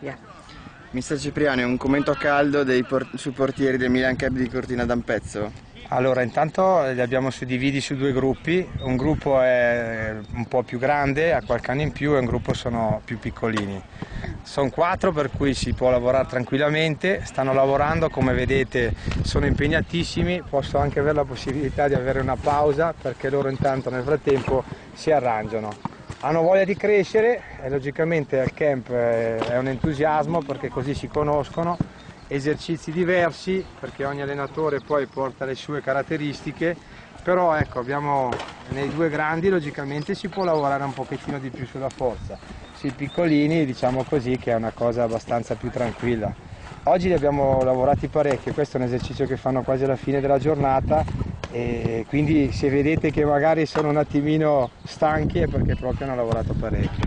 Via. Mister Cipriani, un commento caldo dei por- sui portieri del Milan Club di Cortina d'Ampezzo? Allora, intanto li abbiamo suddivisi su due gruppi, un gruppo è un po' più grande, ha qualche anno in più e un gruppo sono più piccolini. Sono quattro per cui si può lavorare tranquillamente, stanno lavorando, come vedete sono impegnatissimi, posso anche avere la possibilità di avere una pausa perché loro intanto nel frattempo si arrangiano. Hanno voglia di crescere e logicamente al camp eh, è un entusiasmo perché così si conoscono esercizi diversi perché ogni allenatore poi porta le sue caratteristiche però ecco abbiamo nei due grandi logicamente si può lavorare un pochettino di più sulla forza. Sui piccolini diciamo così che è una cosa abbastanza più tranquilla. Oggi li abbiamo lavorati parecchio questo è un esercizio che fanno quasi alla fine della giornata e quindi se vedete che magari sono un attimino stanchi è perché proprio hanno lavorato parecchio